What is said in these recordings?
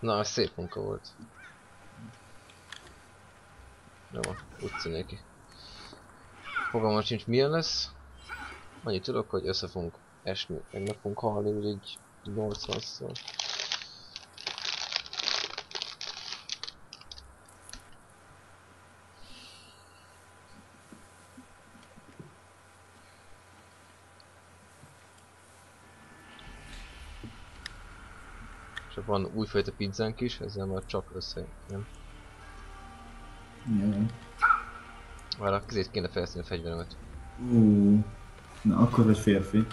Na, szép munka volt. Jó, úgy színék ki. Fogalmam sincs milyen lesz. Annyit tudok, hogy össze fogunk esni, meg fogunk halni úgy egy 80-szor. Van újfajta pizzánk is, ezzel már csak össze, nem? Jó. Már a kezét kéne fejleszteni a fegyveremet. Ú, na akkor vagy férfi.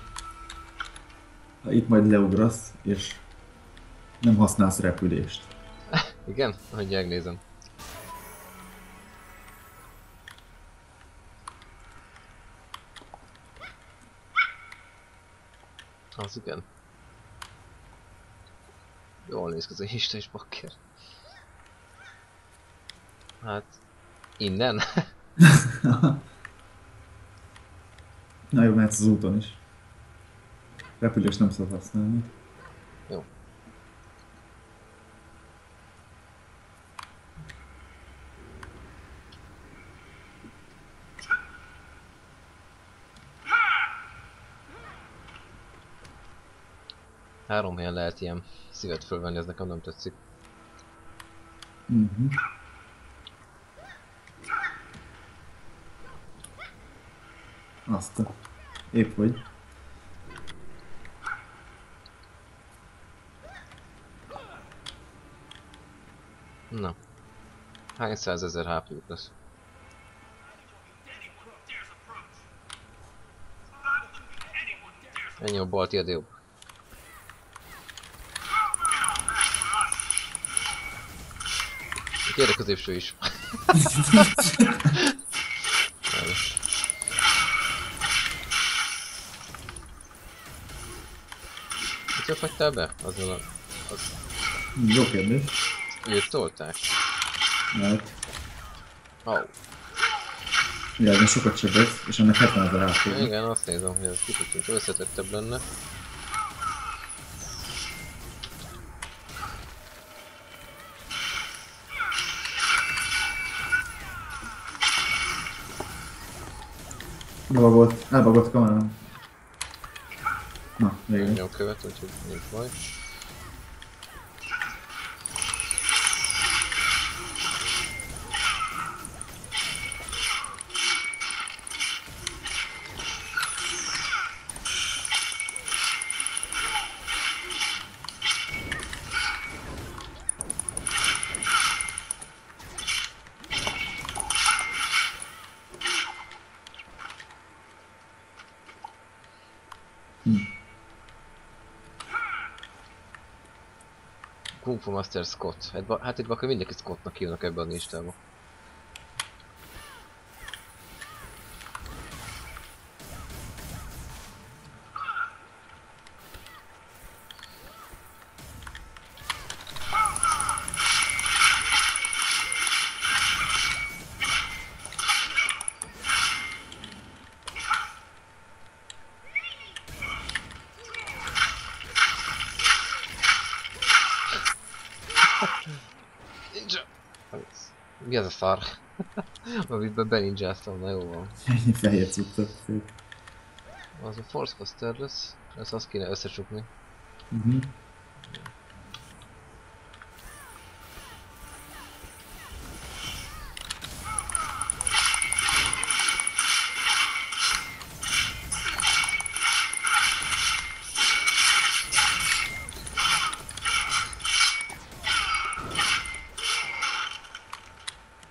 Ha itt majd leugrasz, és nem használsz repülést. Igen? Hogy megnézem. Az igen. Jól néz ki ez a Isten és bakker. Hát... Innen? Na jó, mehetsz az úton is. Repülést nem szabad használni. Jó. Három helyen lehet ilyen szívet fölvenni, ez nekem nem tetszik. Uh-huh. Azt a... Épp vagy. Na. Hány százezer hp lesz? Ennyi a bal, tiéd jobb. Gyere középső is. Várj. Mit hagytál be? Azzal a... Jó kérdés. Őt tolták? Mert Oh. ja, ez sokat sebez, és ennek 70 ezer HP. Igen, azt nézem, hogy ez kicsit összetettebb lenne. Elbagolt, elbagolt kamerám. Na, végül. Jó követ, úgyhogy nincs baj. Fu Master Scott. Hát, hát itt akkor mindenki Scottnak hívnak ebben a listában. Ninja! Mi az a szar? Amiben beninjáztam, na jó van. Ennyi fehér cuccot. Az a Force Coaster lesz, ezt azt kéne összecsukni. Uh-huh.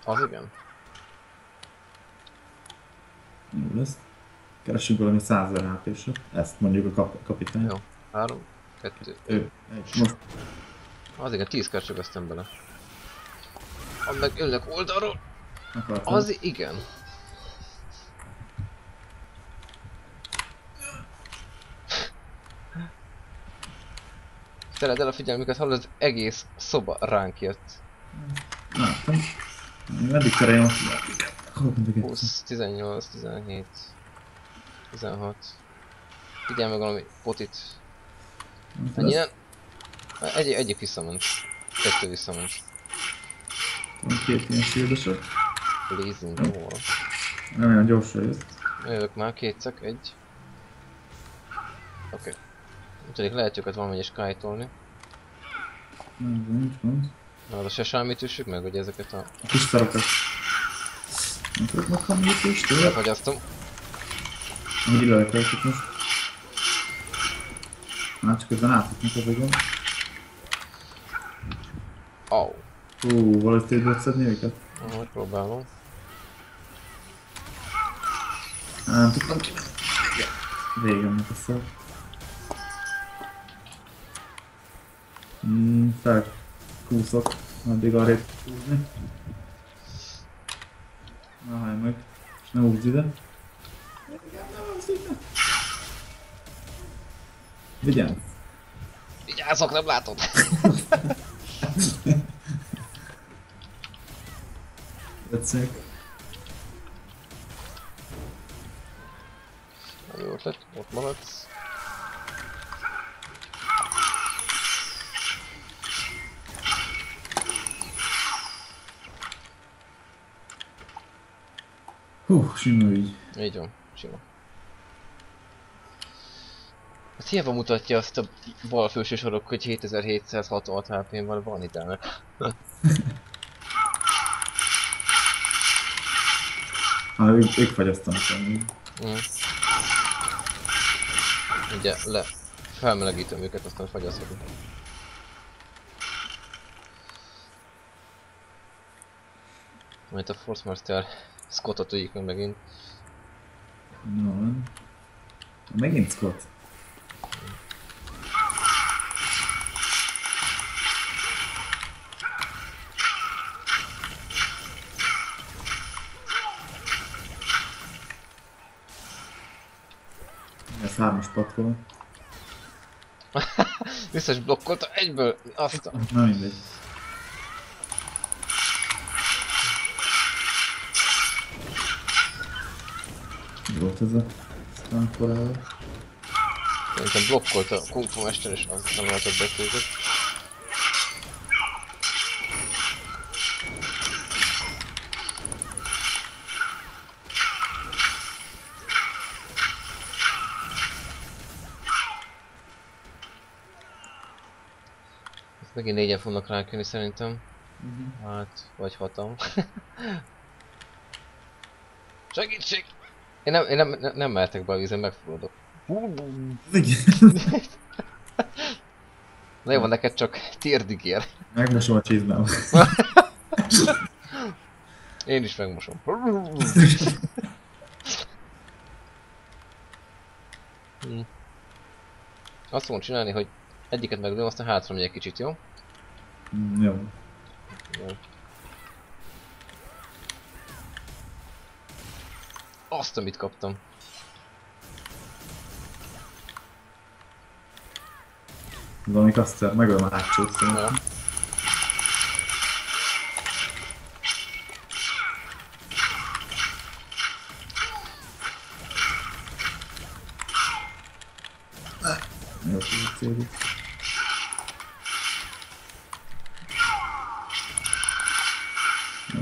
Az igen. Jó lesz. Keressünk valami 100 ezer HP-sre. Ezt mondjuk a kap- kapitány. Jó. Három, kettő, Ő. Egy. Most Az igen, tízkor csögöztem bele. Add meg önnek oldalról! akartam. Az igen. Tered el a figyelmüket, hallod, az egész szoba ránk jött. Láttam. Meddig egy 20, 18, 17, 16. Figyelj meg valami potit. Ennyi nem? Egy, egyik visszament. Kettő visszament. Van két ilyen shieldesek. Blazing Wall. Nem olyan gyorsan jött. Jövök már, kétszek, egy. Oké. Okay. Úgyhogy lehet őket valamelyes kájtolni. Nem, nincs gond. Na, az a sesámit üssük meg, hogy ezeket a... A kis szarokat. Nem tudok is, tőle? Lefagyasztom. Ide lekeltük most. Már csak közben átfutnak az agon. Au. Hú, valahogy tudod szedni őket? Ahogy próbálom. Nem tudtam ki. Régen meg a szar. Mm, felkúszok, addig arrébb húzni. Na, hálj meg. És ne húzd ide. Ide. Vigyázz! Vigyázzak, nem látod! Tetszek. Jó ötlet, ott maradsz. Hú, sima így. Így van, sima. Ez hiába mutatja azt a bal felső sorok, hogy 7766 HP-n van, van idának. Ah, ők, ők fagyasztanak amúgy. Mm. Ugye le, felmelegítem őket, aztán fagyaszthatom. Majd a Force Master Scottot üljük meg megint. No. Megint Scott. Ez hármas patkol. Összes blokkolta egyből, azt a... Na mindegy. Mi volt ez a sztánkorával? Szerintem blokkolta a Kung Fu Mester és nem lehetett betűzött. Megint négyen fognak ránk jönni szerintem. Hát, vagy hatan. Segítség! Én nem, én nem, nem, nem mehetek be a vízen, megfulladok. Na jó, van, neked csak térdig ér. Megmosom a csizmám. Én is megmosom. Hm. Azt fogom csinálni, hogy egyiket meglőm, aztán hátra megyek kicsit, jó? Mm, Jó. Jó. Azt, amit kaptam. Valami kaszter, megölöm a hátsót Ja. szerintem. Jó pozíció. Jó.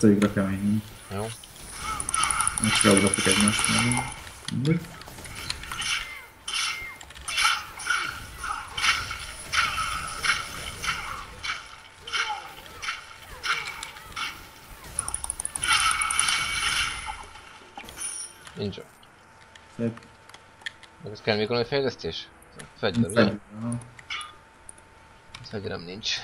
Rá keményen. Jó. Most raugatok egymást. Mindegy. Nincs. Szép. Ez kell még valami fejlesztés? Fegyver, ugye? Fegyverem nincs.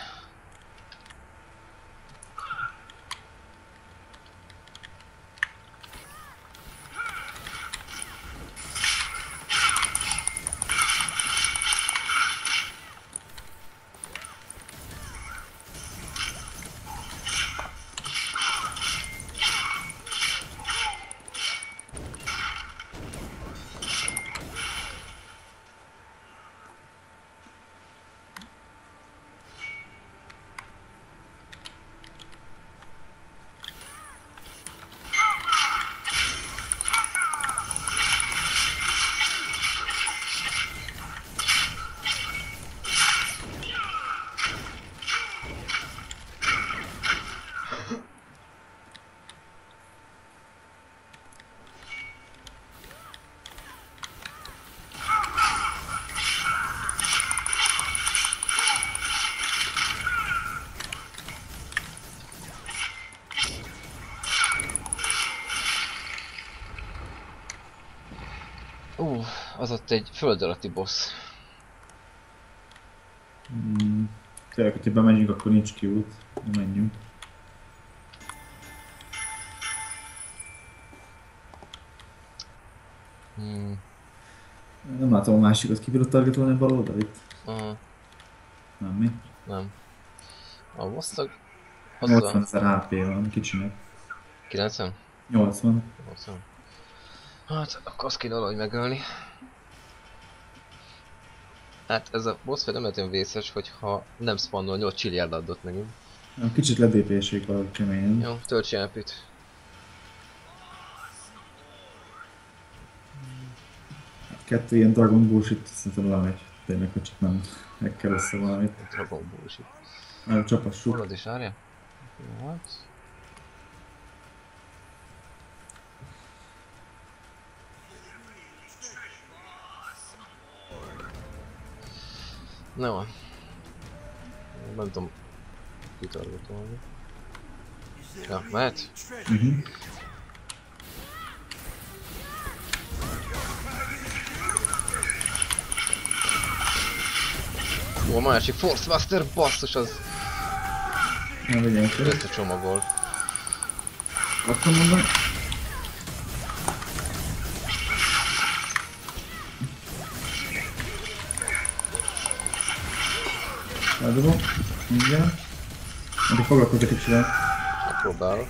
Az ott egy föld alatti boss. Mm, tényleg, hogyha bemegyünk, akkor nincs kiút. Menjünk. Hmm. Nem látom a másikat, ki bírod targetolni a bal oldalit? Uh, Nem, mi? nem. A bosszag... 80 ezer HP van, kicsinek. 90? 80. 80. Hát, akkor azt kéne valahogy megölni. Hát ez a boss nem olyan vészes, hogyha nem spannol 8 csilliárd adott megint. Kicsit ledépésék valahogy keményen. Jó, töltsi elpit. Kettő ilyen Dragon Bullshit szerintem lemegy. Tényleg, hogy csak nem hacker össze valamit. Dragon bullshit. Nem csapassuk. Hol az is árja? Jó, hát. Na van. Nem tudom kitargatolni. Ja, mehet? Uh-huh. Jó, a másik Force Master basszus az Nem ki. összecsomagol. Akkor mondom. Eldobom. Mindjárt. Addig foglalkozok kicsivel. Próbálok.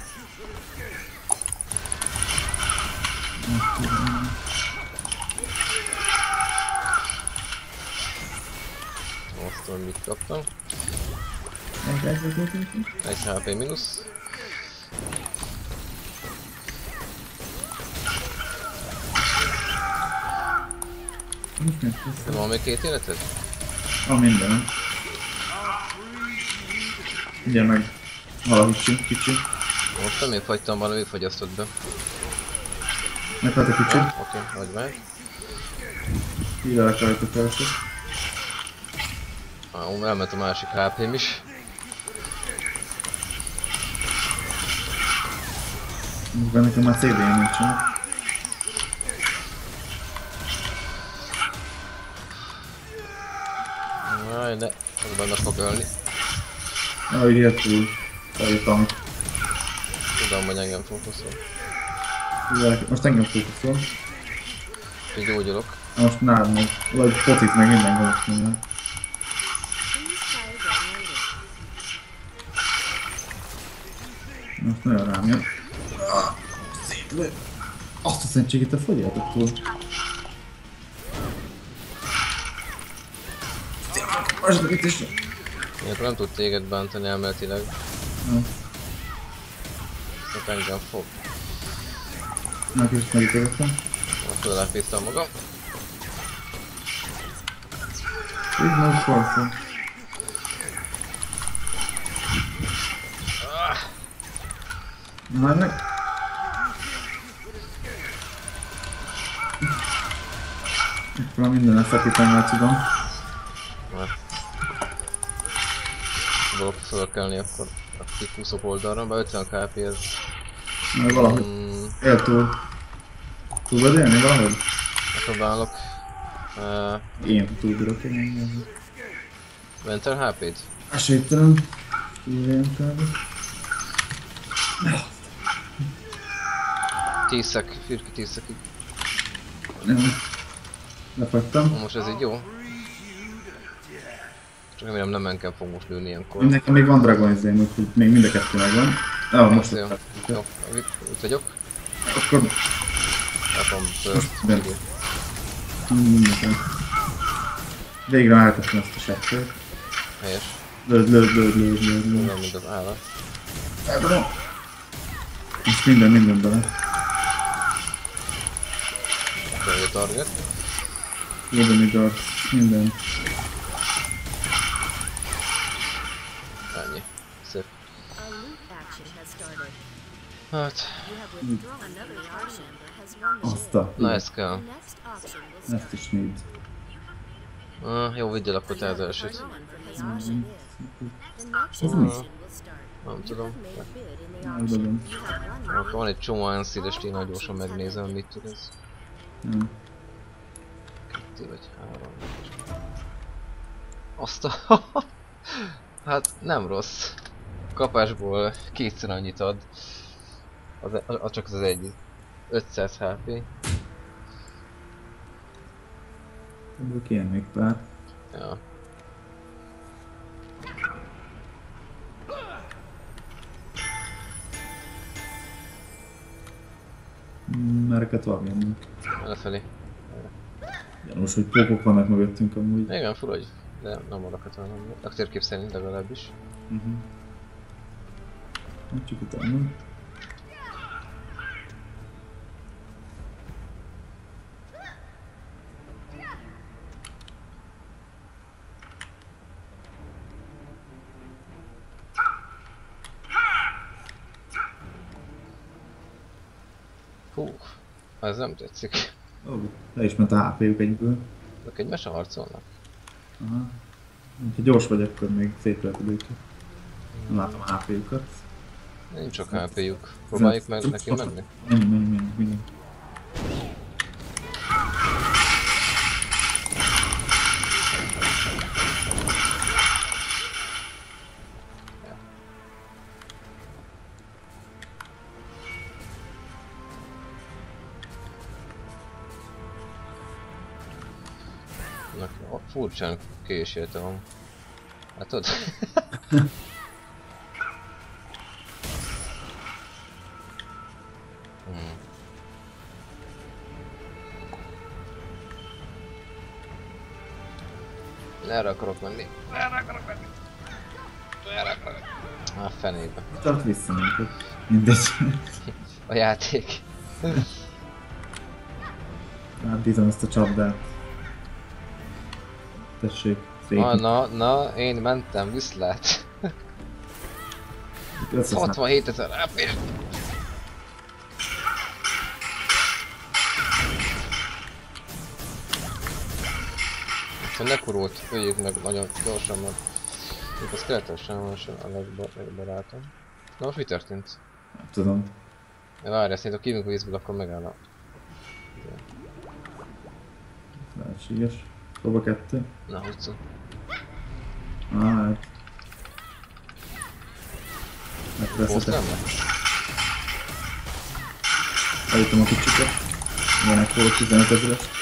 Azt tudom, mit kaptam. Egy HP mínusz. De van még két életed? Van minden. Ugye meg valahogy kicsi. Most nem én fagytam, valami fagyasztott be. Meghalt a kicsi. Ja, Oké, vagy meg. Hívelek rajta persze. Ah, elment a másik HP-m is. Mivel nekem már CD-n nincsen. Jaj, de az benne fog ölni. Ahogy ilyet túl. Eljutam. Tudom, hogy engem fókuszol. Most engem fókuszol. Így gyógyulok. Most nálad meg. Vagy pocit meg minden gombot minden. Most nagyon rám jön. Azt a szentségét a fogyjátok túl. Második is. Akkor nem tud téged bántani elméletileg. Nem. Szóval engem fog. Meg is megítélettem. Most odalápíztam magam. Ignore force. Na meg. Akkor minden effektíven el tudom. Fölkelni akkor a kikúszok oldalra, be 50 kp ez... Mert valahogy Mm, él túl. Tudod élni valahogy? megpróbálok. Uh, Én túl bírok élni. Venter HP-t? Esélytelen. Kb. 10 szek, firki 10 szekig. Nem. Na, Most ez így jó? Csak remélem nem engem fog most lőni ilyenkor. Nekem még van Dragon izém, úgyhogy még mind a kettő megvan. Ah, most Jó, jó, itt vagyok. Akkor Látom, mindenki. Végre eltettem ezt a settőt. Helyes. Lőd, lőd, lőd, lőd, lőd, lőd. Olyan, mint az állat. Eldobom. Most minden, minden bele. Akkor a target. Lőd, midor, minden. The Azt a... na ez kell. Ezt is need. Ah, jó, vigyél akkor te az elsőt. Next Ez mi? Nem tudom. Nem tudom. Akkor van egy csomó olyan én nagyon gyorsan megnézem, mit tud ez. Nem. kettő vagy három. Azt a... hát nem rossz. Kapásból kétszer annyit ad. Az, az, csak az, egy. 500 HP. Ebből kéne még pár. Ja. Merre tovább menni? Lefelé. Gyanús, hogy pókok vannak mögöttünk amúgy. Igen, fura, hogy de nem maradhat hanem. A térkép szerint legalábbis. Uh-huh. Hát csak utána. Ez nem tetszik. Ó, oh, le is ment a HP-juk egyből. Ők egymásra harcolnak. Aha. Ha gyors vagy, akkor még szétleheted őket. Nem látom a HP-jukat. Nincs sok HP-juk. Próbáljuk meg neki menni? Menj, menj, menj, menj. Na, furcsán késéltem. Látod? hmm. Erre akarok menni. Erre akarok menni. Erre akarok menni. A fenébe. Tart vissza minket. Mindegy. A játék. Átbízom ezt a csapdát. Tessék, szép. Na, na, na, én mentem, viszlát. Összeszállt. 67 ezer HP. Ha ne kurult, öljük meg nagyon gyorsan, mert itt a skeleton sem van sem a legba- legbarátom. Na most mi történt? Nem tudom. Ja, Várj, ezt ha kívünk vízből, akkor megáll a... Lehetséges. Próba kettő. Na, húzzuk. Ah, hát. Most Megveszetek. nem lesz. Eljutom a kicsiket. Ilyenek volt 15 ezeres.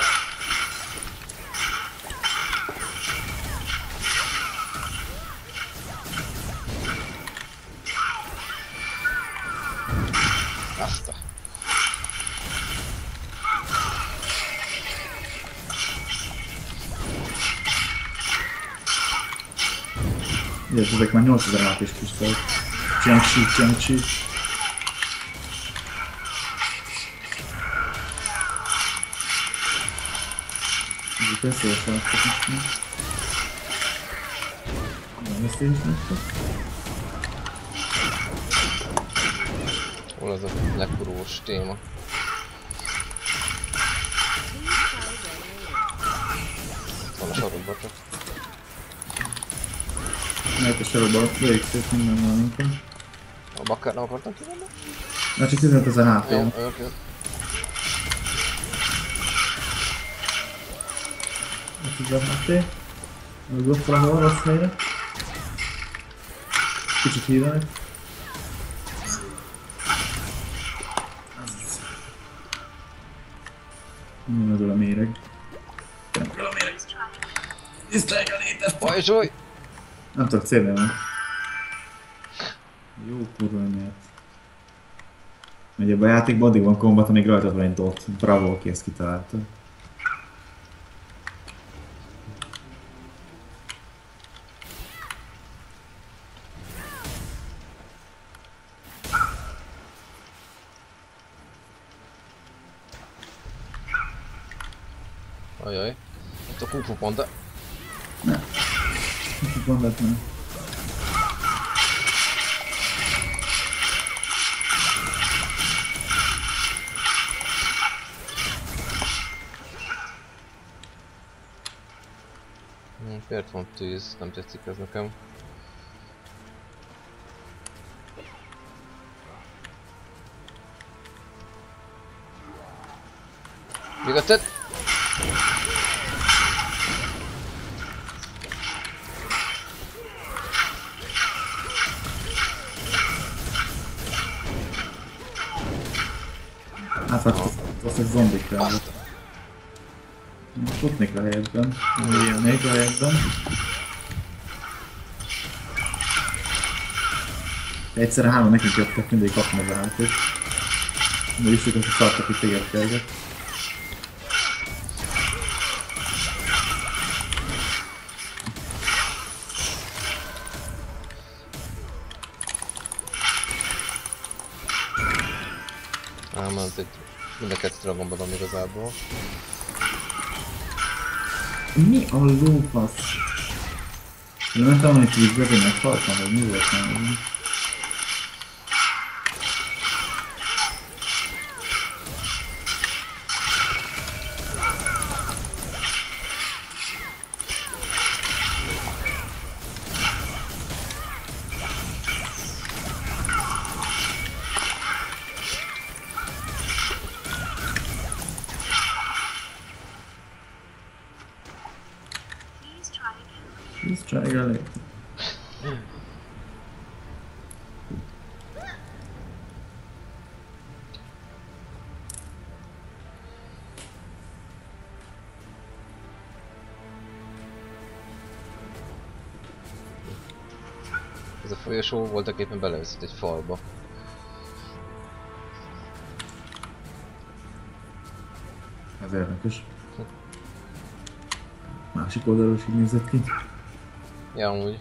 Ezek már 8000 át is krisztály. Jiangxi, Jiangxi. Ez itt ezt szívesen láttak most már. Nem, is láttam. Hol az a legkurós téma? Van a sarokba csak. Mert a sarokban végig szép minden van minket. A bakkár nem akartam kivenni? Na csak 15 ezer HP. Jó, jó, jó. 10 HP. Mögött valahol rossz helyre. Kicsit hívelek. Nem ödül a méreg. Nem ödül a méreg. Tiszteljük a létes Pajzsolj! Nem tudok célni Jó kurva nyert. Ugye ebben a játékban addig van kombat, amíg rajtad van egy dot. Bravo, aki ezt kitalálta. Ajaj. Ott a kung fu panda. Tu jest tam piastika z nokem. You got it? A tak, to, to są zombie. Futnék a helyekben. Élnék a helyekben. Egyszerre hárman nekünk jöttek, mindig kapni a hátot. De is hogy szartak itt téged kelget. Ám az egy... Mind a kettő dragonban van igazából. Mi a lófasz? Nem tudom, hogy így meghaltam, vagy mi volt már. Folyosó voltak éppen beleveszett egy falba. Ez érdekes. Másik oldalról is így nézett ki. Ja, amúgy.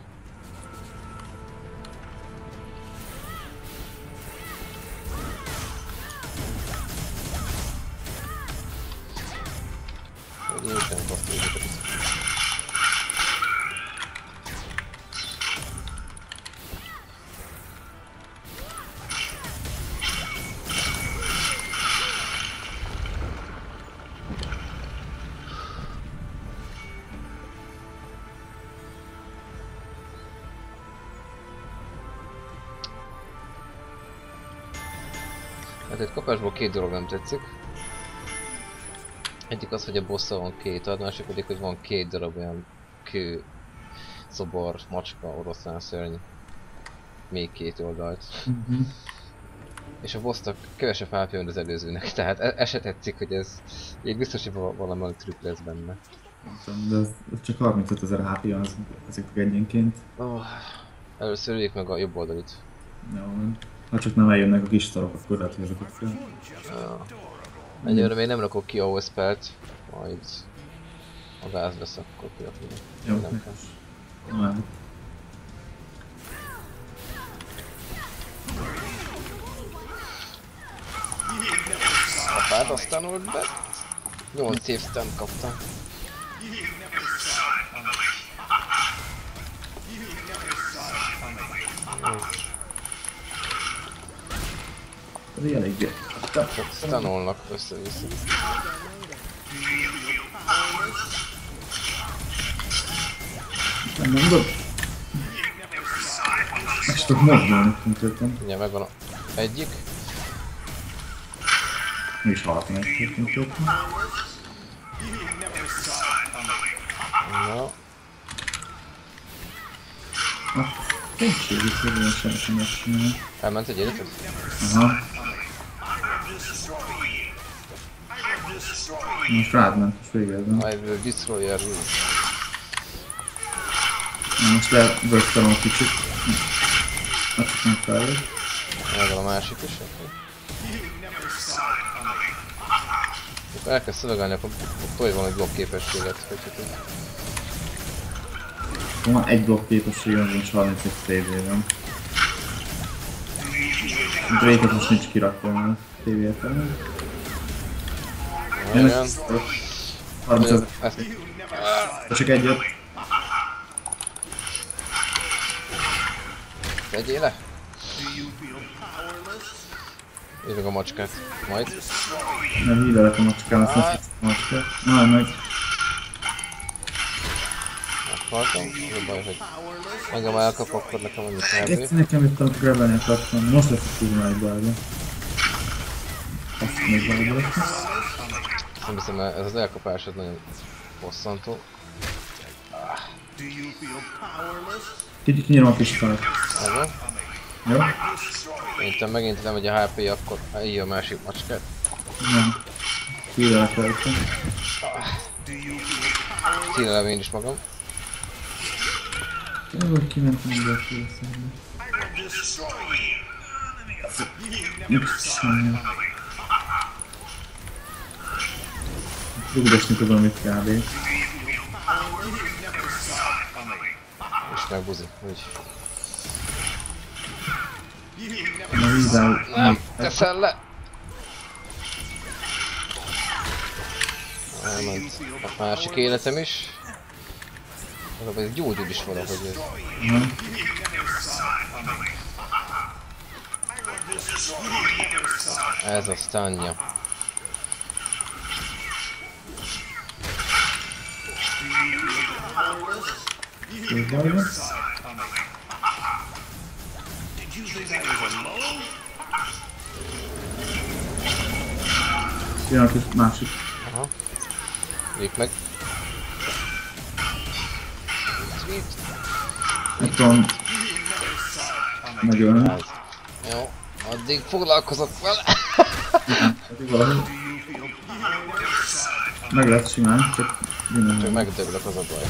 Egy kapásból két dolog nem tetszik. Egyik az, hogy a bossa van két, a másik pedig, hogy van két darab olyan kő, szobor, macska, oroszlán szörny. Még két oldalt. Mhm. És a bossnak kevesebb HP az előzőnek, tehát e, e tetszik, hogy ez... Így biztos, hogy val- valami trükk lesz benne. De ez, ez csak 35 ezer HP az, ezek egyenként. Oh, először üljék meg a jobb oldalit. Jó, ha csak nem eljönnek a kis szarok, akkor lehet, hogy azokat kell. Ja. Egyelőre még nem rakok ki ahhoz spelt, majd a gáz lesz, akkor kirakni. Jó, Nem kell. Nem. Apád aztán old be. 8 év stun kaptam. Ez így elég Csak stunolnak össze-vissza. Nem mondod? Meg is tudok mozdulni konkrétan. Ugye megvan a egyik. Mi is halt meg konkrétan. Na, Kétség is, hogy olyan sem sem elment egy életet? Aha. Most rád ment, és végezem. I will destroy your room. Most lebögtem a kicsit. Hát csak nem felül. Megvan a másik is. akkor. Akkor elkezd szövegelni, akkor tolj valami blokk képességet, hogyha tud. Van egy blokk képesség, az nincs 31 TV van. Drake-et most nincs kirakva a TV-ben. Olyan. 30 ezer, Ezt de csak egyet. vegyél le. Írj meg a macskát. Majd. Nem hívelek a macskám, azt nem szeretem a macskát. Na, meg. Meghaltam. Az a baj, hogy engem elkap, akkor nekem annyi Egyszer kb. nekem itt amit grabelni akartam. Most lesz a kurva egy bárga. Azt még bárga lesz. Nem hiszem, ez az elkapás ez nagyon bosszantó. Kicsit kinyírom a pistolet. Megvan. Jó? Szerintem megint nem egy a HP, akkor így a másik macskát. Nem. Hírják rajta. Színelem én is magam. Jó, kimentem ide a félszerbe. Nincs semmi. Rugdosni tudom itt kb. És meg buzi. Úgy. Na vízzel... Nem, teszel le! Elment a másik életem is. Valahogy ez gyógyul is valahogy ez. Aha. Ez a stanja. Jó baj van. Pillanat, másik. Aha. Lép meg. Sweet. Nem tudom. Megölni. Jó. Addig foglalkozok vele. Addig valahogy. Meg lehet simán, csak Csak megdöglök az a baj.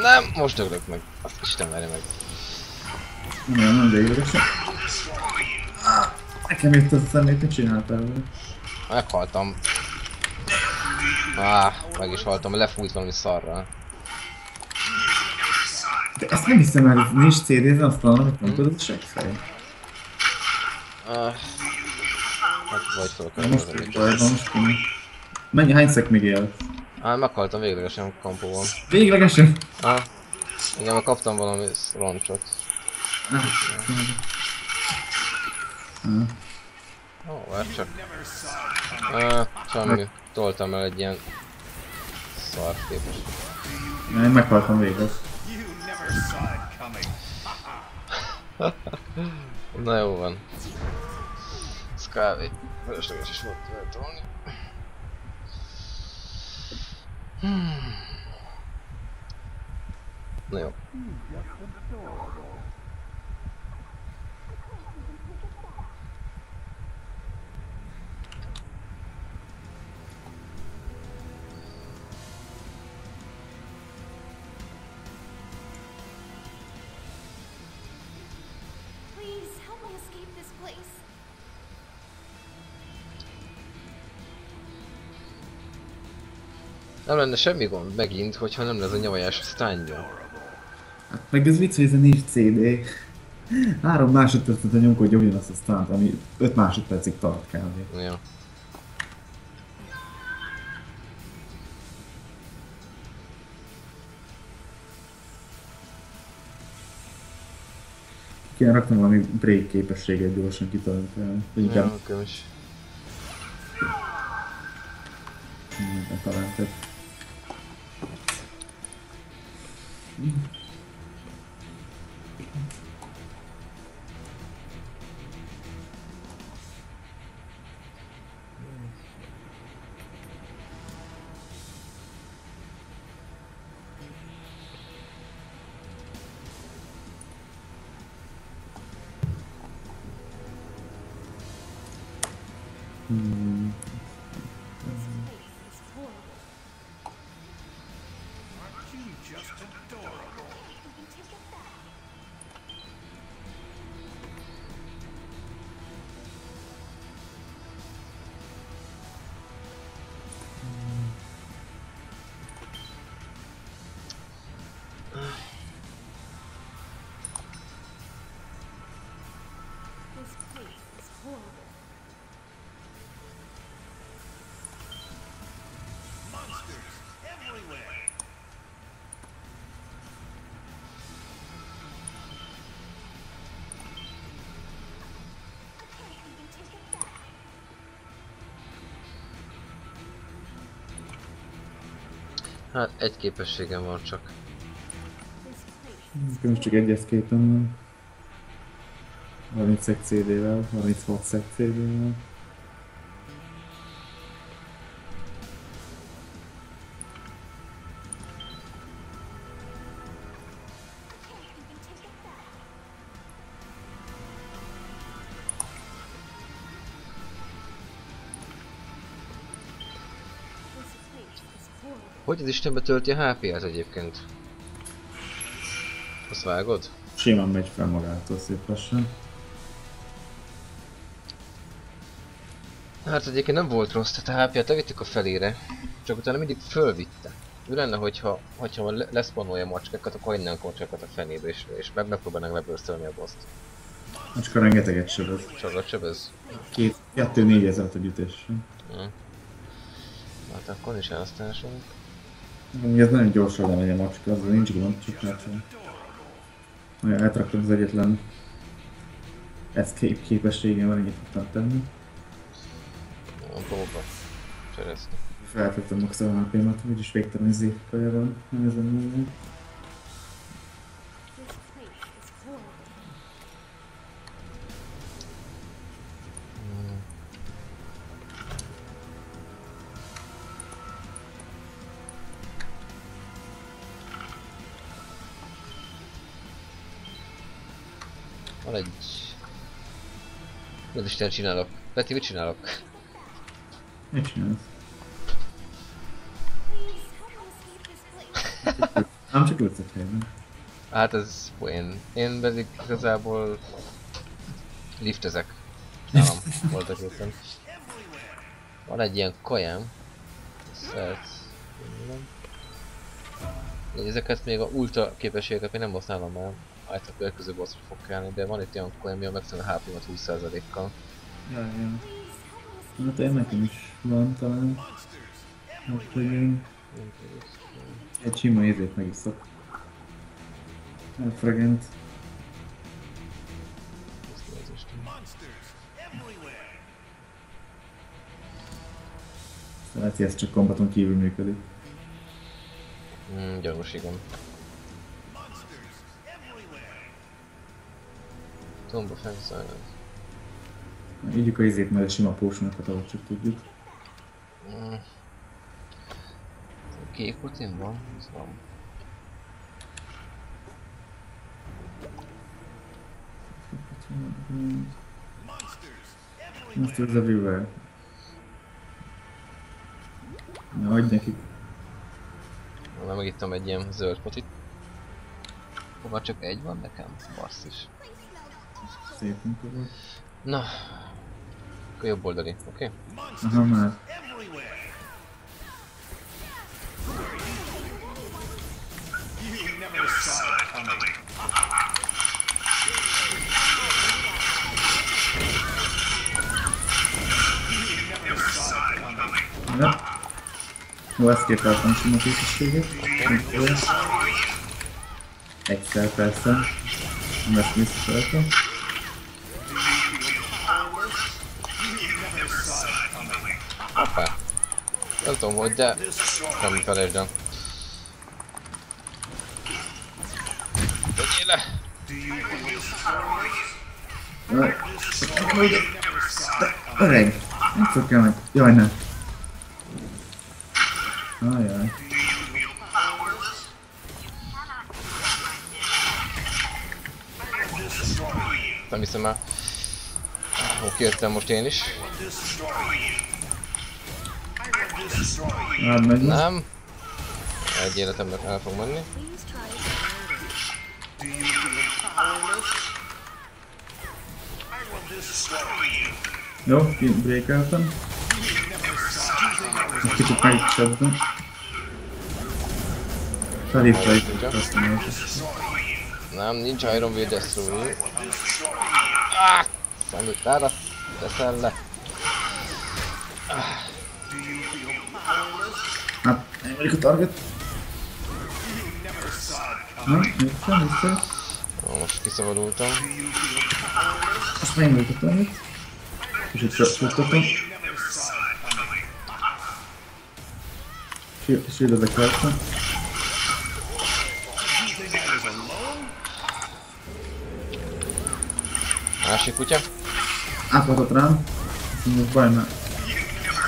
Nem, most döglök meg. Azt Isten veri meg. Nem, nem véglegesen. Nekem jött az a szemét, mit csináltál vele? Meghaltam. Á, meg is haltam, lefújt valami szarral. De ezt nem hiszem el, nincs CD-zen azt mondom, hogy mondtad, az a seggfej. Ah. Hát vagy fel akarom Most az is baj van, most. Mennyi, hány szek még él? Á, meghaltam véglegesen kampóban. Véglegesen? Ah. Igen, mert kaptam valami roncsot. Ó, oh, várj csak. Ah, semmi. Toltam el egy ilyen szar képes. Én meghaltam végleg. Na jó van. Ez kávé. Fölösleges is volt eltolni. Jó. Please help me escape this place. Nem lenne semmi gond megint, hogyha nem lesz a nyavajás stánja. Hát meg ez vicc, hogy ez a nincs CD. Három másodpercet a nyomkodja ugyanazt a stunt, ami 5 másodpercig tart kb. Ja. Kéne raktam valami break képességet gyorsan kitalálni. Vagy inkább Ja. Hát egy képességem van csak. Nekem is csak egy escape van. 30 szek CD-vel, 36 szek CD-vel. Hogy az Istenbe tölti a HP-et egyébként? Azt vágod? Simán megy fel magától szép lassan. Hát egyébként nem volt rossz, tehát a HP-et levittük a felére, csak utána mindig fölvitte. Ő lenne, hogyha, hogyha le- leszpanolja macskákat, akkor innen macskákat a fenébe, és, és meg megpróbálnánk lebörszölni a boszt. Macska rengeteget sebez. Csak sebez. Két, kettő négy ezer a ütésre. Hm. Hát akkor is elosztásunk. Ugye ez nagyon gyorsan lemegy a macska, azzal nincs gond, csak hát... Olyan eltraktam az egyetlen escape képességem van, ennyit tudtam tenni. A próba. Cserezni. Feltettem max a HP-mat, úgyis végtelen zéppelje van, nem ezen múlva. Mit Isten csinálok? Peti, mit csinálok? Mit csinálsz? Nem csak ülsz egy helyben. Hát ez poén. Én pedig igazából liftezek. Nálam voltak éppen. Van egy ilyen kajám. Szert. Ezeket még a ultra képességeket még nem használom már. Hát a következő boss fog kellni, de van itt olyan kajám, ami a megfelelő HP-mat 20%-kal. Ja, ja. Hát én nekem is van talán. Hát, hogy én egy sima érzét megiszok. Elfregent. Ezt nézést. Lehet, hogy ez csak kombaton kívül működik. Mm, gyanús, igen. Tomba fenszállás. Ígyük a izét, mert a sima potionokat, ahogy csak tudjuk. Mm. Kék rutin van? Ez van. Monsters everywhere. Na, hagyd nekik. Na, megittam egy ilyen zöld potit. Hova csak egy van nekem? Basszus. Szép munka volt. Na. Akkor jobb oldali, oké? Okay? Aha, már. Ja. Jó, ezt képeltem sima képességet. Jó. Egyszer persze. Nem lesz visszafeltem. Nem tudom hogy, de nem felejtsd el. Tegyél le! Öreg! Nem szokja meg. Jaj, ne. Ajaj. Nem hiszem el. Oké, jöttem most én is. Már megy most. Nem. Egy életemnek el fog menni. Please try again later. Jó, breakeltem. Egy kicsit megcsaptam. Felhívta itt azt a nézést. Nem, nincs Iron Will Destroy. Ah! Szemütára teszel le. Hát, Има ли таргет? А, не така, не така. Може ти се ваду там. Таргет. Ще чакам тук. Ще, да закачам. А, ще кутя. А, когато трябва. Не избавим.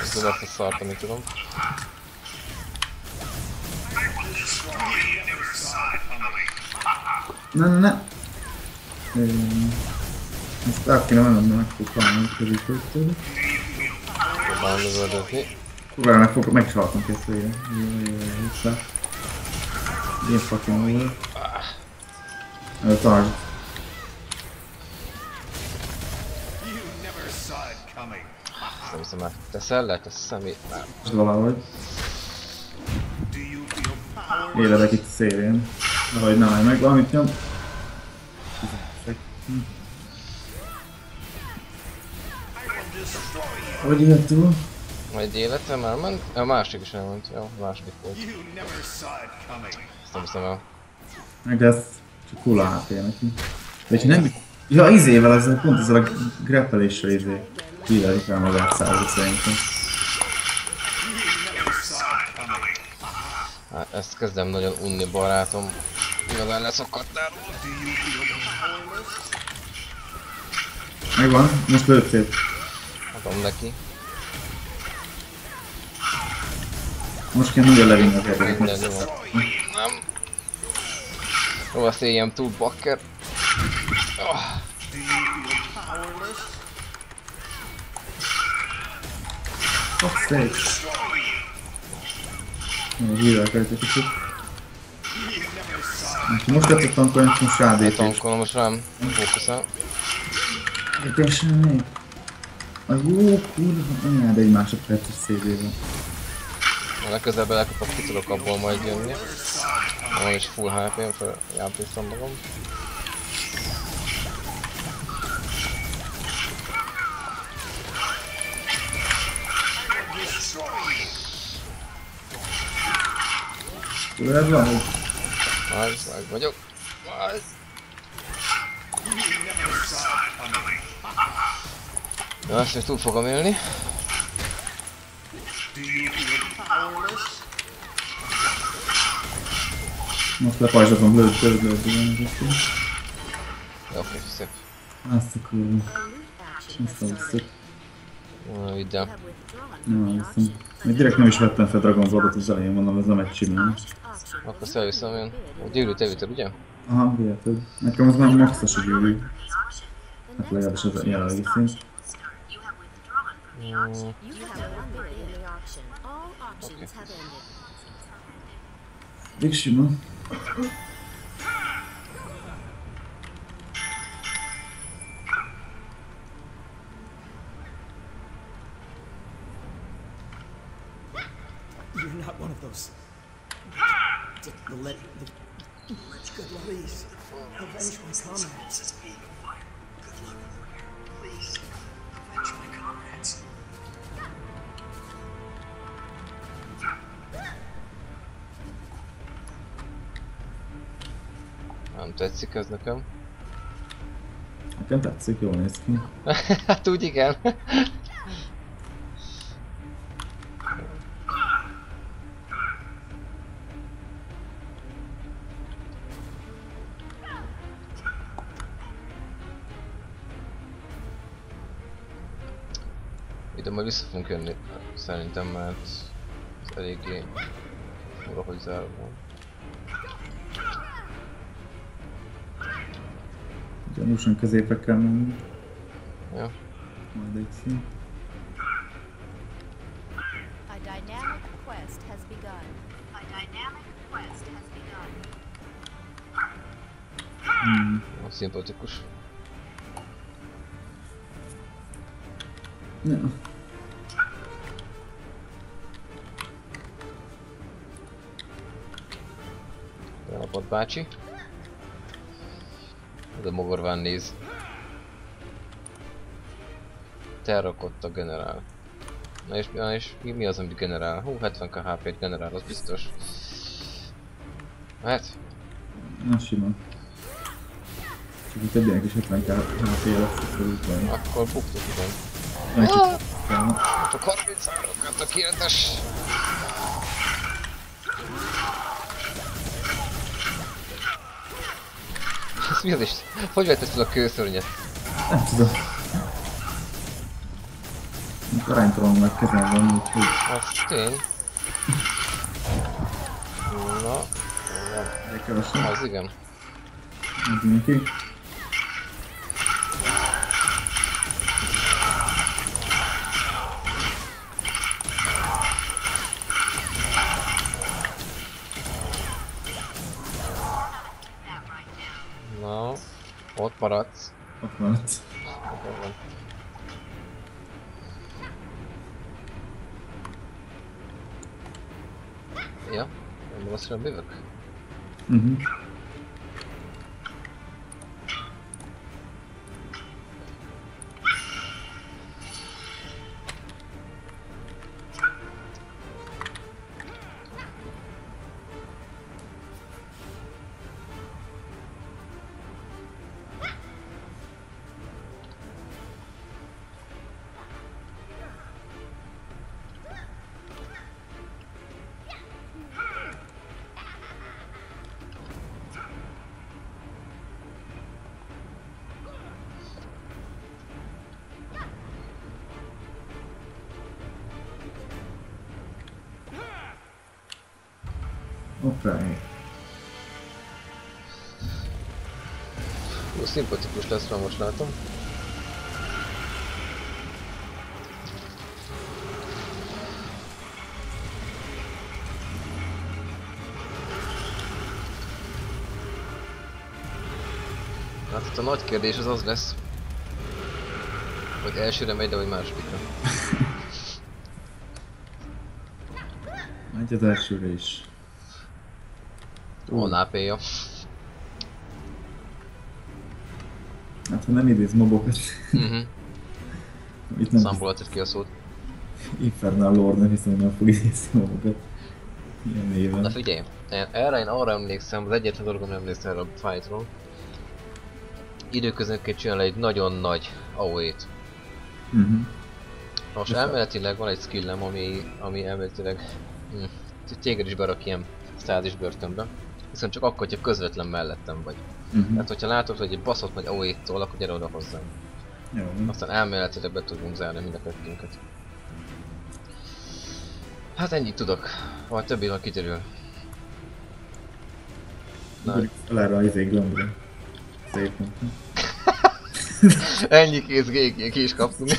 Сега се сартаме тук. Ne, ne. Öm, Ezt át kéne mennem, mert megfog halni, hogy közül tőle. Próbálom lövöldözni. Kurvára meg fog, végre. Jó, jó, jó, vissza. Ilyen fucking over. Ez a target. Nem hiszem már. Teszel le? Teszem itt? Nem. Valahogy. Éledek itt szélén. Valahogy nem állj meg, valamit nyom. Hogy jött túl? Egy életem elment? A másik is elment. Jó, a második volt. Ezt nem hiszem el. Meg ez csak kula HP neki. De ha nem... Ja, izével, az pont ezzel a grappeléssel izé. Híleli fel magát százat szerintem. Hát ezt kezdem nagyon unni barátom. Igazán leszakadtál. Megvan, most lőttél. Adom neki. Most kell nagyon levinni a jó. Nem. Jó, azt éljem túl, bakker. Oh, Fuck sake. Jó, hílelkedj egy kicsit. Neki Most tettem tankolni, most rádépés. tankolom most rám. Fókuszál. Lépésen még. A jó kurva anyád egy másodperces szévével. A legközelebb elkapok, ki tudok abból majd jönni. Van is full HP-m, fel játékszom magam. Tudod, ez van, hogy Az, meg vagyok. Az. Jó, ezt még túl fogom élni. most lepajzsozom, lőd, lőd, lőd, lőd. Jó, szép. Azt a kurva. Azt a visszük. Jó, Vidd el. Nem, azt hiszem. Még direkt nem is vettem fel Dragon Bloodot az elején, mondom, ez nem egy csinálni. Akkor azt elviszem én. A gyűrűt elvitted, ugye? Aha, viheted. Nekem az már maxos a gyűrű. Hát legalábbis az a jelenlegi szint. Mm, You have one You're not one of those. The, the let the good ladies. Avenge my comrades. nem tetszik ez nekem. Nekem tetszik, jól néz ki. hát úgy igen. Majd vissza fogunk jönni, szerintem, mert ez eléggé fura, hogy zárva. Gyanúsan középre kell menni. Jó? Majd egy szint. A dynamic quest napot bácsi. Ez a mogorván néz. Te rakott a generál. Na és, na és mi, mi az, amit generál? Hú, 70 HP-t generál, az biztos. Hát, Na sima. Csak a többiek is 50 HP lesz a fölútban. akkor buktuk igen. Nem kell. Csak 33 tökéletes. Ez mi az is? Hogy vetted fel a kőszörnyet? Nem tudom. Aránytalan meg kezem van, úgyhogy Az tény. Na, elég kevesen. az igen. Mindenki. Nem rosszra bővök? Mhm. Oké. Jó, szimpatikus lesz, már most látom. Hát itt a nagy kérdés az az lesz, hogy elsőre megy, de vagy másodikra. Megy az elsőre is. Van AP-ja. Hát ha nem idéz mobokat, Mhm. itt nem Számból ki a szót. Infernal Lord, nem hiszem, hogy nem fog idézni mobokat. Ilyen Na néven. figyelj, én- erre én arra emlékszem, az egyetlen dologom nem emlékszem erre a fightról. Időközben kell csinálni egy nagyon nagy AOE-t. Mhm. Most elméletileg van egy skillem, ami, ami elméletileg hm, téged is berak ilyen stázis börtönbe. Viszont csak akkor, hogyha közvetlen mellettem vagy. Mhm. Tehát, hogyha látod, hogy egy baszott nagy AOE-tól, akkor gyere oda hozzám. Jó. Aztán elméletileg be tudunk zárni mind a kettőnket. Hát ennyit tudok. Majd többi nap kiderül. Na, Ugrik fel erre a izé gömbre. Szép mondtam. ennyi kész GG ki is kaptunk.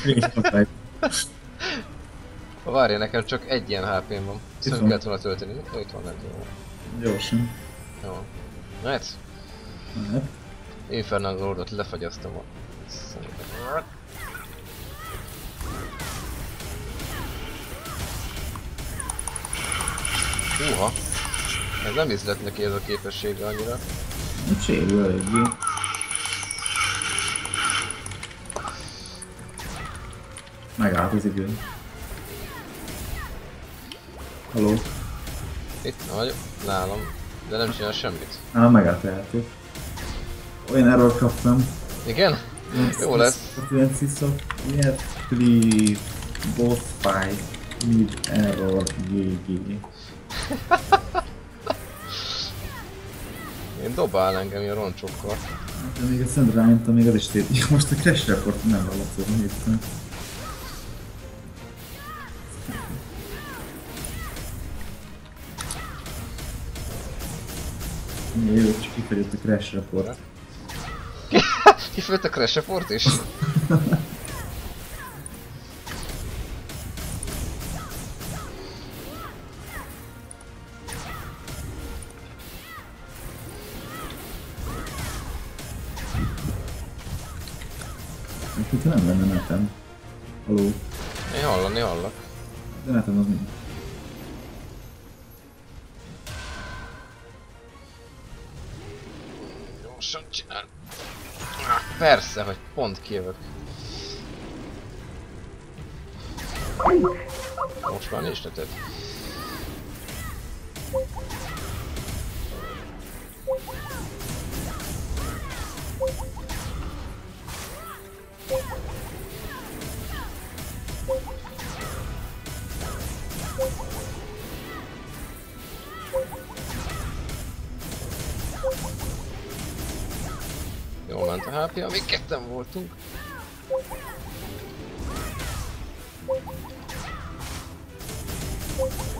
Várja, nekem csak egy ilyen HP-m van. Szerintem kellett volna tölteni. Itt van, nem tudom. Gyorsan. Jó. Hát, Hát, Infernal Lordot lefagyasztom a... Húha! Ez nem ízlett neki ez a képessége annyira. nem sérül eléggé. Megállt az idő. Haló? Itt vagy, nálam, de nem csinál semmit. Á, megállt a játék. Olyan error kaptam. Igen? Jó lesz. Consequences of yes, please. Boss fight. Need error. GG. Én dobál engem ilyen roncsokkal. Hát, de még a Szent Ryan-t, még az is. Ja, most a Crash Report nem hallatszott, néztem. Jó, csak kifejezett a Crash Report. Kifőtt a Crash Report is? Persze, hogy pont kijövök. Most ment a HP, amíg ketten voltunk. Aha.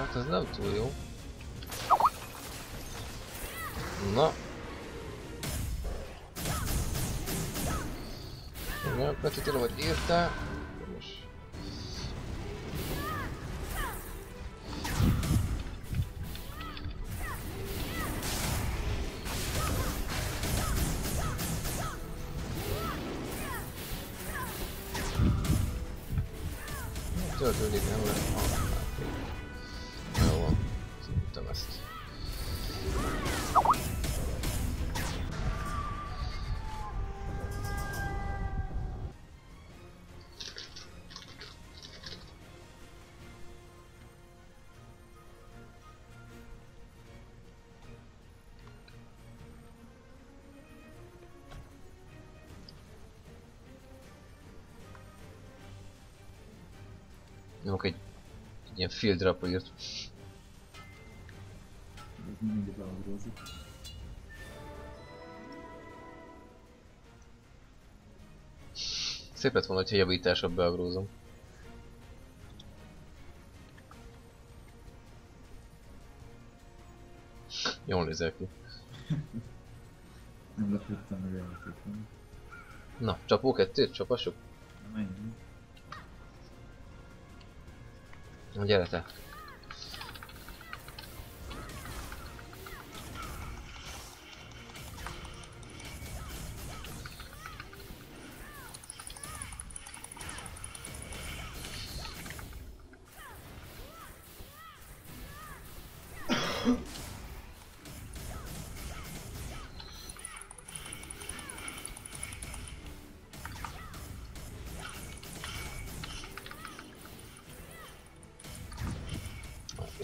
Hát ez nem túl jó. Na. Egy ilyen field mindig beagrózik. Szép lett volna, hogyha javításra beagrózom. Jól nézel ki. Nem lepődtem meg elvetettem. Na, csapó kettőt, csapassuk? Nem ennyi. Na gyere te.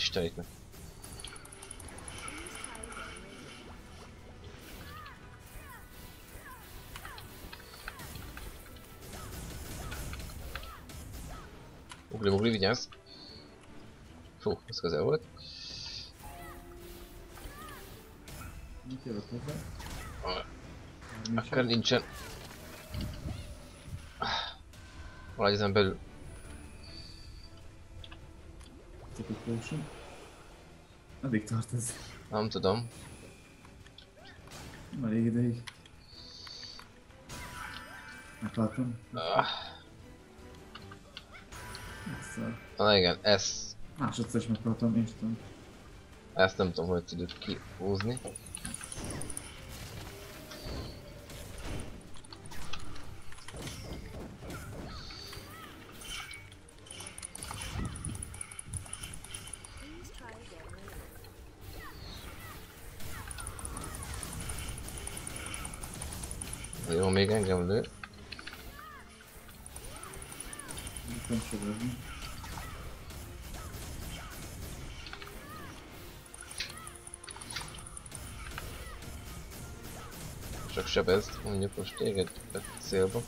Istenítnek. Ugri, ugri, vigyázz! Fú, ez közel volt. Mit jövök hozzá? Ah, Bármi Akkor potion. Addig tart ez. Nem tudom. Nem elég ideig. Meglátom. Ah, Egyszer. Na igen, ez, Másodszor is meghaltam, instant. ezt nem tudom, hogy tudjuk kihúzni. Csak sebezd, mondjuk most téged a célba.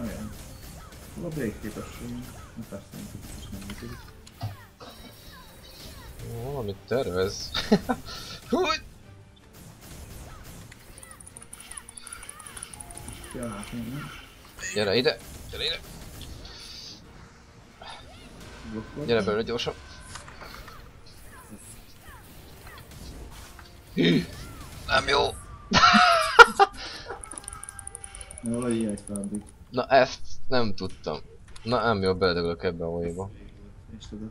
Olyan. A break képesség? Na persze, nem működik. Valamit tervez. Nem? Gyere ide! Gyere ide! Gyere belőle gyorsan! Hű! Nem jó! Fel addig. Na ezt nem tudtam. Na nem jó, beledögök ebbe a olyba. És tudod.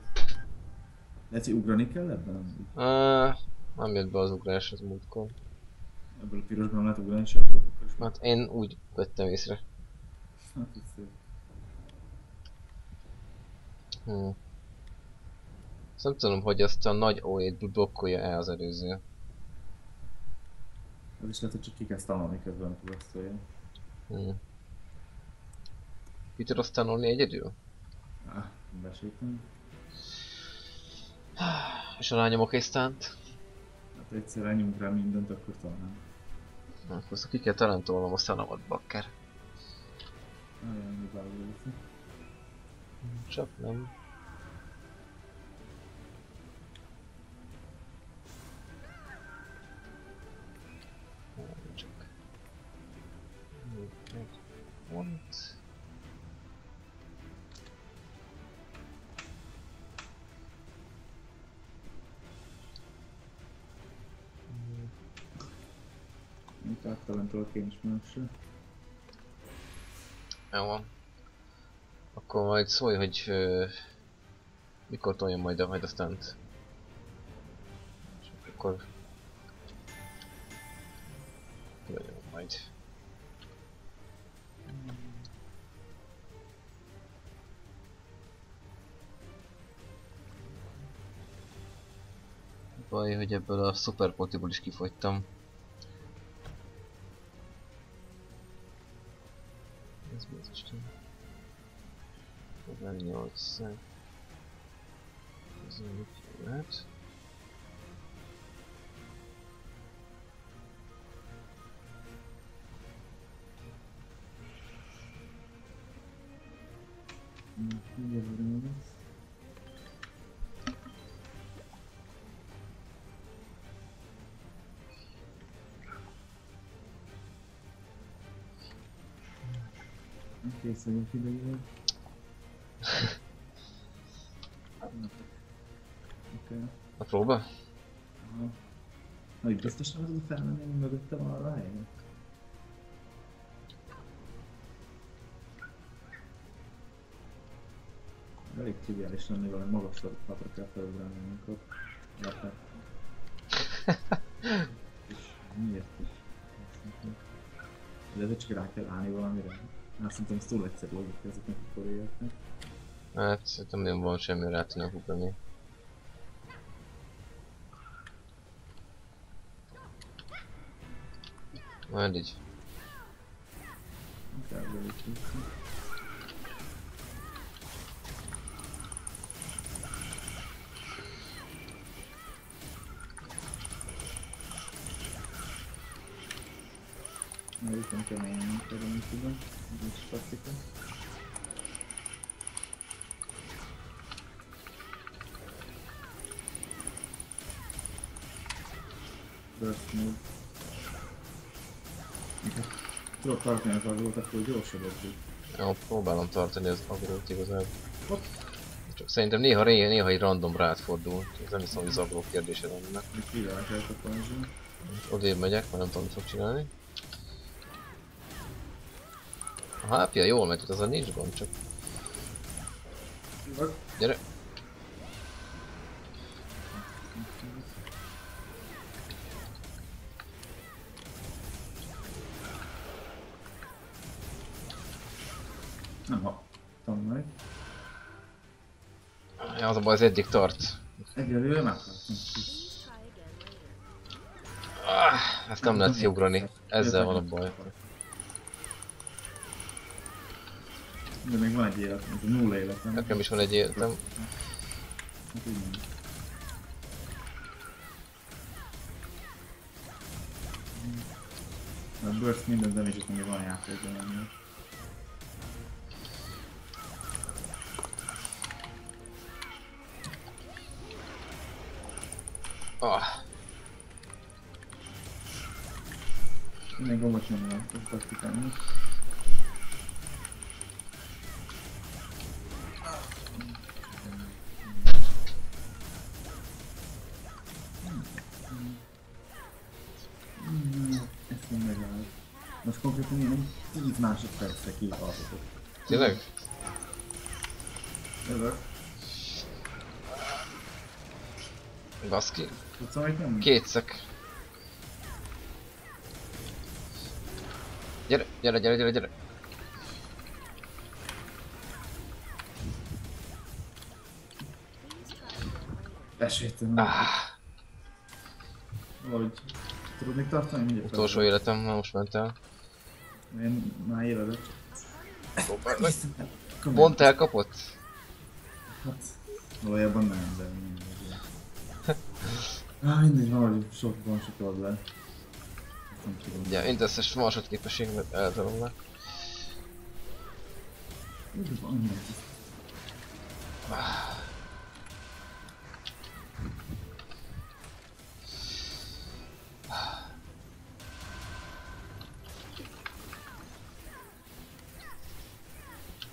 Lehet, hogy ugrani kell ebben? Uh, nem jött be az ugrás az múltkor. Ebből a pirosban lehet ugrani se akkor pirosban. Hát én úgy vettem észre. Hát. Hmm. Azt nem tudom, hogy azt a nagy OE-t blokkolja el az előző. Az is lehet, hogy csak ki tanulni közben, azt szóljon. Hmm. Ki tudod tanulni egyedül? Ah, besétem. És a lányomok egy stunt? Hát egyszer elnyomunk rá mindent, akkor talán. Na, Akkor azt ki kell talentolnom a szanamat, bakker. Nagyon vágó Csak nem. Pont. Mit áttalanítolok én is másra. Jó van. Akkor majd szólj, hogy ö, mikor toljon majd a, majd a stunt. És akkor... Nagyon majd. Baj, hogy ebből a szuperpotiből is kifogytam. Ez mi az Isten? 18 Ez mondjuk jó lehet. Kész vagyok idejében. Oké. A próba? Aha. Na, hogy biztos nem tudod felmenni mögöttem arra a helyre? Elég triviális lenni valami magasabbat kell felugrálni, amikor lehetett. És miért is? De csak rá kell állni valamire. Azt szerintem ez túl egyszerű logika ezeknek a koréjaknak. Hát szerintem nem van semmi rá tudnak ugrani. Majd így. Inkább velük vissza. Na, ütem keményen, tudom, is taktika. Burst move. Tudok tartani az agrót, akkor gyorsabb. Jó, próbálom tartani az agrót igazából. Csak szerintem néha, néha, néha egy random rád fordul. Ez nem hiszem, hogy az agró kérdése lenne. Kivel kell a. Odébb megyek, mert nem tudom, mit fog csinálni. A hápja jól megy, az a nincs gond, csak gyere. Nem hattam meg. Ja, az a baj, az egyik tart. Egyelőre later. Ah, ezt nem lehet kiugrani. Ezzel van a baj. De még van egy életem, ez a nulla életem. Nekem is van egy életem. Hát így. A burst minden damage-et még van játékban. Ah, Minden gombot nem lehet, ez taktikálni. Kihaltatok. tényleg? Jövök. Baszki. Tudsz amit nem? Kétszek. Gyere, gyere, gyere, gyere, gyere. Later. Esélytem. Ah, Vagy tudod még tartani? Mindjárt utolsó életem, már most ment el. Én már életek. Pont elkapott? Hát, valójában nem, de mindegy. Ah, mindegy, valahogy sok van sok le. Nem tudom. Ugye, inteszes másodképességemet eltolom le. Úgy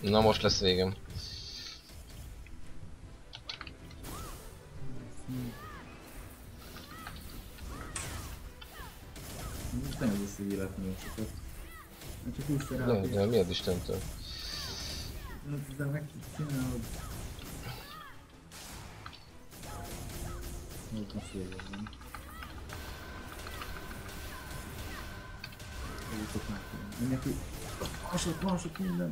Na most lesz végem. Ez nem az összeg élet sokat. Csak 20 De, szerelmi. de miért Istentől? De meg csinálod. Ott már kell. Mindenki... Másod, másod, minden.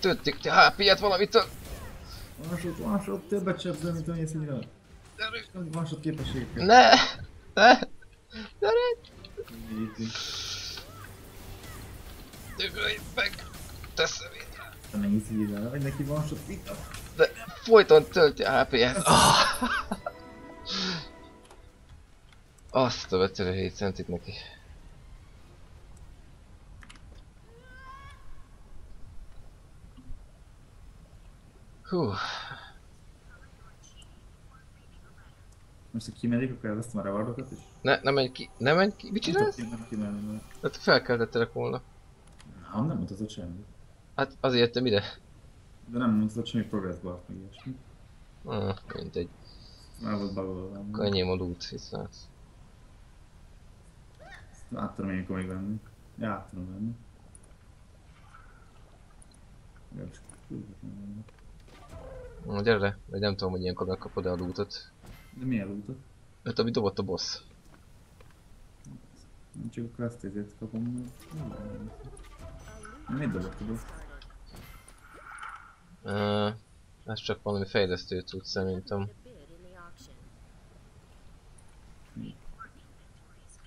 Töltik te HP-et valamitől! Másod, másod, többet sebzel, mint amennyi színre. Másod képességekkel. Ne! Ne! Így. Dögölj meg! Teszem én rá! Amennyi színre. Mindenki másod, mit a... De folyton tölti a HP-et. Azt a vetőre 7 centit neki. Hú, Most, ha kimegyek, akkor elvesztem a rewardokat is? ne, ne menj ki, ne menj ki, mit csinálsz? Nem tudok kimenni, mert... Hát felkeltettelek volna. Nem, nem mutatott semmit. Hát azért jöttem ide. De nem mutatott semmi progress bart, meg ilyesmi. Ah, mindegy. Már volt bagolva. Akkor enyém a loot, hisz látsz. Ezt át tudom én még venni. Ja, át tudom venni. Ja, csak nem. Na gyere, vagy nem tudom, hogy ilyenkor megkapod-e a lootot. De milyen lootot? Hát ami dobott a boss. Én csak a quest ezért kapom meg. Mit dobott a boss? Uh, ez csak valami fejlesztő tud szerintem.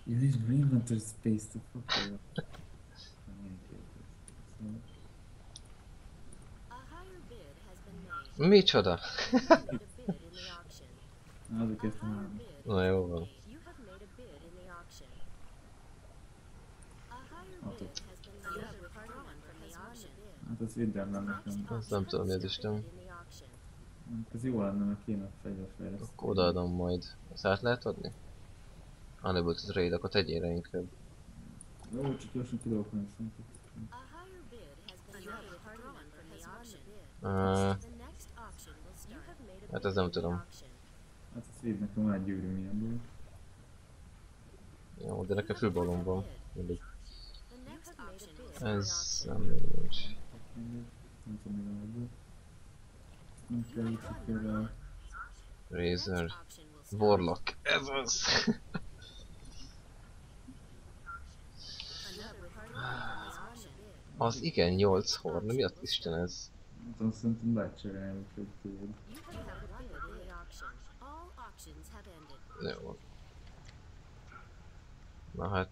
You need inventory space to fuck kezdtem higher el. bid. Na jó van. Ah. Hát ez védelem lenne nekem. Azt nem tudom, mi az Isten. Ez jó lenne, mert kéne fegyverfejleszteni. Akkor odaadom majd. Ezt át lehet adni? Unable to trade, akkor tegyél rá inkább. Jó, csak gyorsan kidolgok meg szerintem. A Hát ez nem tudom. Hát ez véd nekem egy gyűrűm ilyenből. jó, de nekem fülbalom van. Start. Ez nem nincs. Nem tudom mi van ebből. Nem kell. Razer. Warlock. Ez az. Az igen 8 horn, mi az Isten ez? Nem tudom, szerintem becserélni, hogy tudod. that one. Not